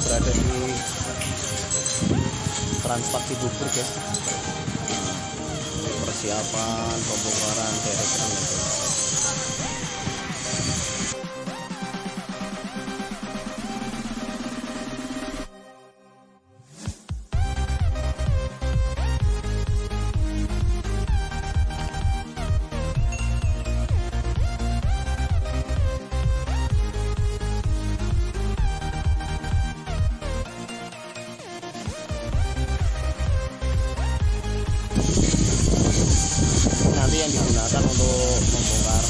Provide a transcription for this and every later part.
berada di Transpak Cibubur guys. Persiapan pembongkaran deretan ya yang digunakan untuk membongkar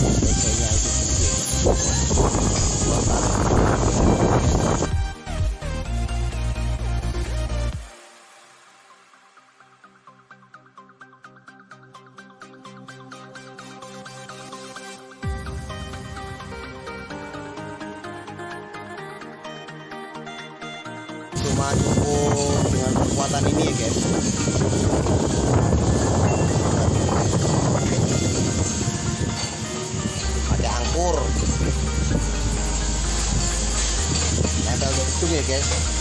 PC-nya itu sendiri. Cuma cukup dengan kekuatan ini ya guys ada angkur. Gedung ya guys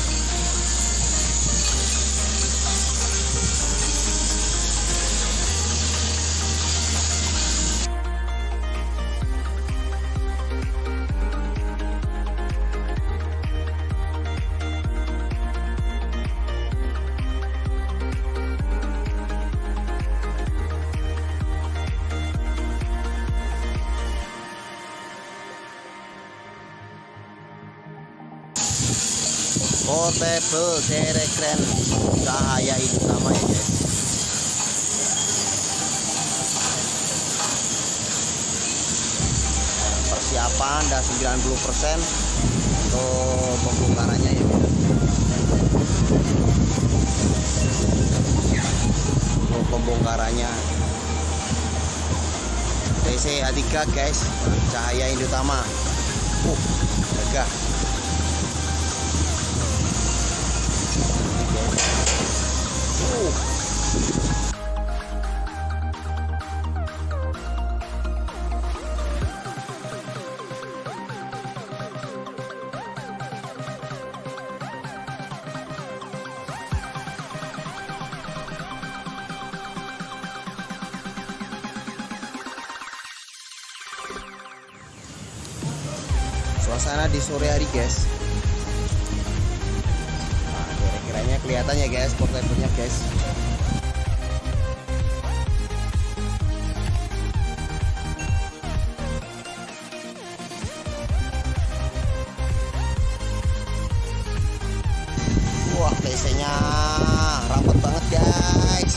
portable derek keren. Cahaya itu namanya guys. Persiapan dan 90% untuk pembongkarannya ya untuk pembongkarannya. TC A3 guys. Cahaya ini utama uh gagah Suasana di sore hari guys Nah, kira-kiranya kelihatan ya guys, portable-nya guys. Wah, PC-nya rapet banget guys.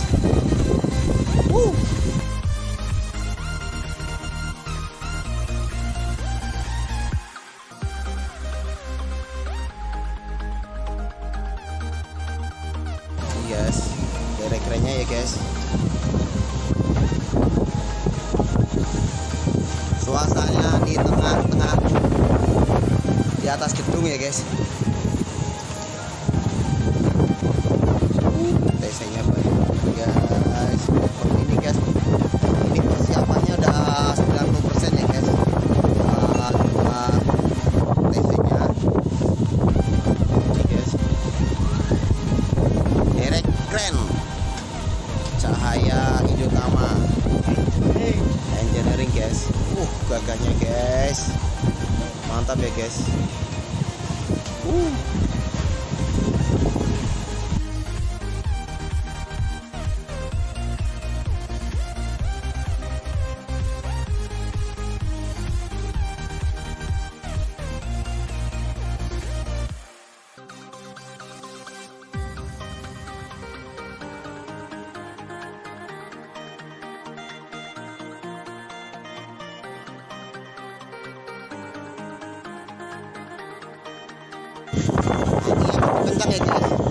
Ini guys derek kerennya ya guys. Suasananya di tengah-tengah di atas gedung ya guys cahaya hijau utama engineering guys. Uh gagahnya guys. Mantap ya guys. Uh kencang ya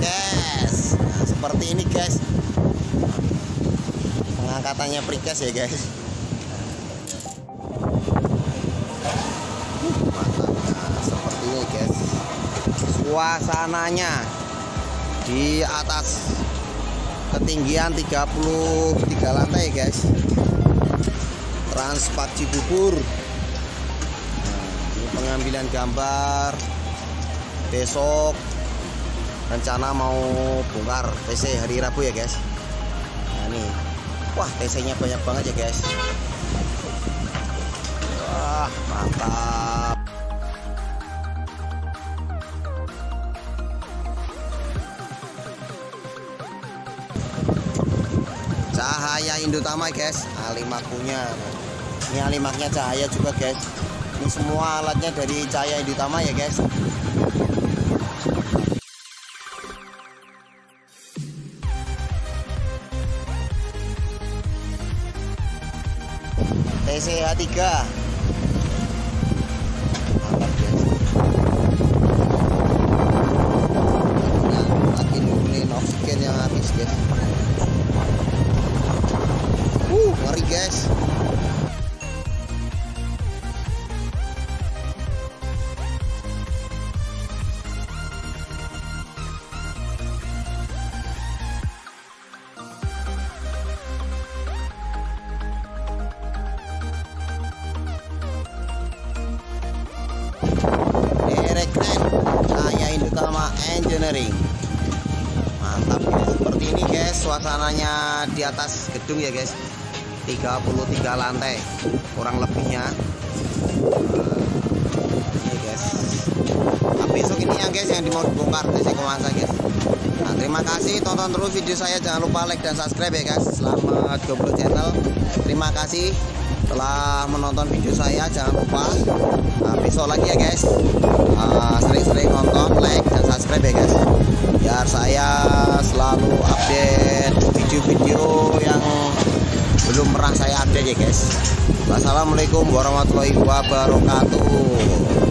guys nah, seperti ini guys. Pengangkatannya prikes ya guys. Matanya seperti ini guys. Suasananya di atas ketinggian 33 lantai guys. Transpak Cibubur. Nah, ini pengambilan gambar besok rencana mau bongkar TC hari Rabu ya guys. Nah ini. Wah TC nya banyak banget ya guys. Wah mantap. Cahaya Indotama guys. Alimakunya ini alimaknya cahaya juga guys. Ini semua alatnya dari cahaya Indotama ya guys TCH 3 mantap guys lagi nurunin oksigen yang habis guys. Uh ngeri guys Derek Kren Cahaya Indotama Engineering. Mantap guys seperti ini guys suasananya di atas gedung ya guys. 33 lantai kurang lebihnya. Nah, ini guys. Nah, besok ini ya guys yang mau dibongkar TC Komasa guys. Nah terima kasih. Tonton terus video saya. Jangan lupa like dan subscribe ya guys. Selamat goblok channel. Terima kasih telah menonton video saya jangan lupa nah, besok lagi ya guys. Ah, sering-sering nonton like dan subscribe ya guys. Biar saya selalu update video-video yang belum pernah saya update ya guys. Wassalamualaikum warahmatullahi wabarakatuh